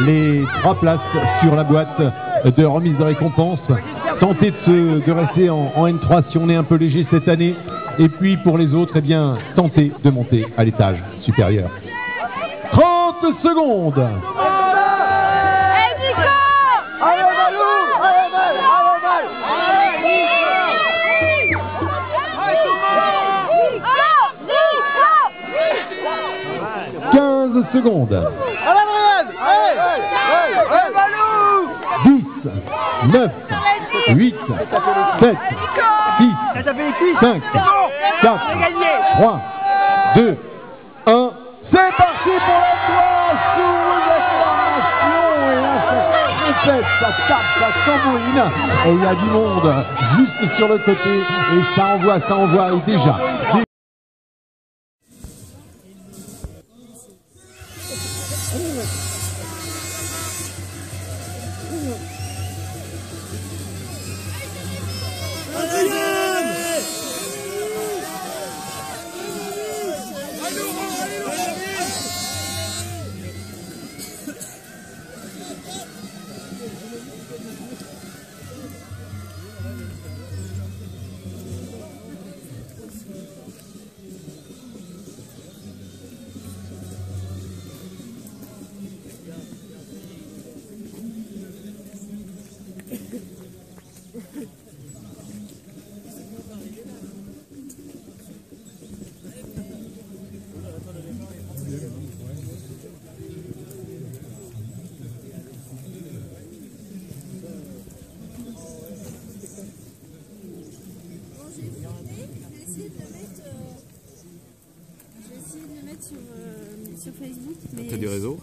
les trois places sur la boîte de remise de récompense. Tentez de, se- rester en, en N3 si on est un peu léger cette année. Et puis pour les autres, eh bien, tentez de monter à l'étage supérieur. 30 secondes Hey 10, 9, 8, 7, 6, T'as tapé les cuisses 5, 4, 3, 2, 1. C'est parti pour la toile sous Et ça répète, ça tape, ça tambouine Et il y a du monde juste sur le côté et ça envoie, ça envoie et déjà. Essayer de le mettre, euh, je vais essayer de le mettre sur, euh, sur Facebook. mais- T'as du réseau?